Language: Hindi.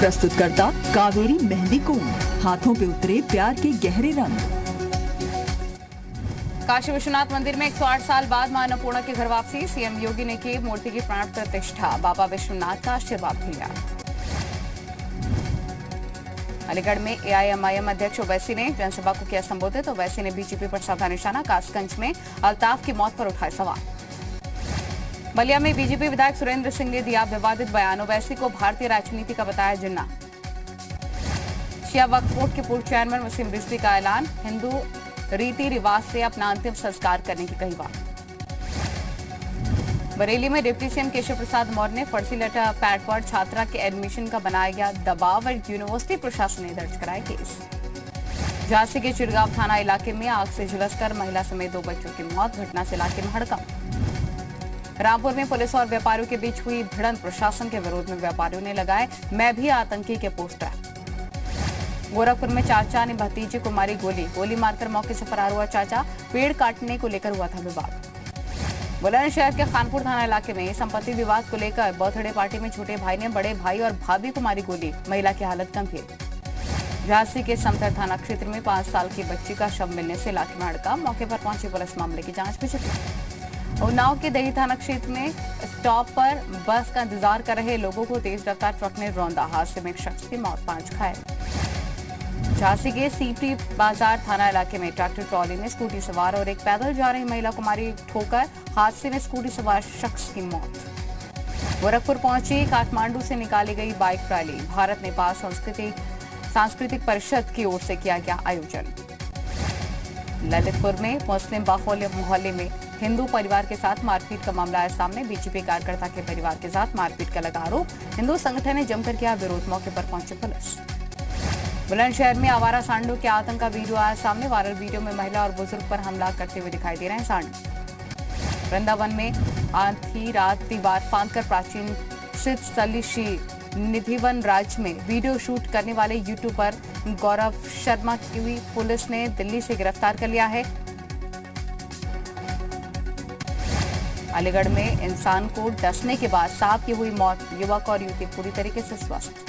प्रस्तुतकर्ता कावेरी मेहंदी कुंभ हाथों पे उतरे प्यार के गहरे रंग। काशी विश्वनाथ मंदिर में 108 साल बाद माँ अन्नपूर्णा की घर वापसी, सीएम योगी ने की मूर्ति की प्राण प्रतिष्ठा, बाबा विश्वनाथ का आशीर्वाद भी लिया अलीगढ़ में एआईएमआईएम अध्यक्ष ओवैसी ने जनसभा को किया संबोधित, ओवैसी ने बीजेपी पर साधा निशाना, कासगंज में अल्ताफ की मौत पर उठाए सवाल। बलिया में बीजेपी विधायक सुरेंद्र सिंह ने दिया विवादित बयान। ओवैसी को भारतीय राजनीति का बताया जिन्ना। शिया वक्फ बोर्ड के पूर्व चेयरमैन वसीम रिजवी का ऐलान। हिंदू रीति रिवाज से अपना अंतिम संस्कार करने की कही बात। बरेली में डिप्टी सीएम केशव प्रसाद मौर्य ने फर्जी लेटर पैड पर छात्रा के एडमिशन का बनाया गया दबाव और यूनिवर्सिटी प्रशासन ने दर्ज कराया केस। झांसी के चिड़गांव थाना इलाके में आग से झुलसकर महिला समेत दो बच्चों की मौत, घटना से इलाके में हड़कंप। रामपुर में पुलिस और व्यापारियों के बीच हुई भिड़ंत। प्रशासन के विरोध में व्यापारियों ने लगाए मैं भी आतंकी के पोस्टर। गोरखपुर में चाचा ने भतीजे को मारी गोली। गोली मारकर मौके से फरार हुआ चाचा। पेड़ काटने को लेकर हुआ था विवाद। बुलंदशहर के खानपुर थाना इलाके में संपत्ति विवाद को लेकर बर्थडे पार्टी में छोटे भाई ने बड़े भाई और भाभी को मारी गोली। महिला की हालत गंभीर। झांसी के समतर थाना क्षेत्र में पाँच साल की बच्ची का शव मिलने से इलाके में हड़का मौके पर पहुँची पुलिस मामले की जाँच में जुटी उन्नाव के दही थाना क्षेत्र में स्टॉप पर बस का इंतज़ार कर रहे लोगों को तेज रफ्तार ट्रक ने रौंदा हादसे में एक शख्स की मौत, पाँच घायल। झांसी के सीपी बाज़ार थाना इलाके में ट्रैक्टर ट्रॉली ने स्कूटी सवार और एक पैदल जा रही महिला को मारी ठोकर हादसे में स्कूटी सवार शख्स की मौत। गोरखपुर पहुँची, काठमांडू से निकाली गई बाइक रैली भारत, नेपाल संस्कृति, सांस्कृतिक परिषद की ओर से किया गया आयोजन। ललितपुर में मुस्लिम बाहुल्य मोहल्ले में हिंदू परिवार के साथ मारपीट का मामला आया सामने। बीजेपी कार्यकर्ता के परिवार के साथ मारपीट का लगा आरोप। हिंदू संगठन ने जमकर किया विरोध, मौके पर पहुँची पुलिस। बुलंदशहर में आवारा सांडू के आतंक का वीडियो आया सामने। वायरल वीडियो में महिला और बुज़ुर्ग पर हमला करते हुए दिखाई दे रहे हैं सांडू। वृंदावन में आधी रात दीवार फांद कर प्राचीन सिद्ध स्थली श्री निधिवन राज में वीडियो शूट करने वाले यूट्यूबर गौरव शर्मा की पुलिस ने दिल्ली से गिरफ़्तार कर लिया है। अलीगढ़ में इंसान को डसने के बाद सांप की हुई मौत, युवक और युवती पूरी तरीके से स्वस्थ।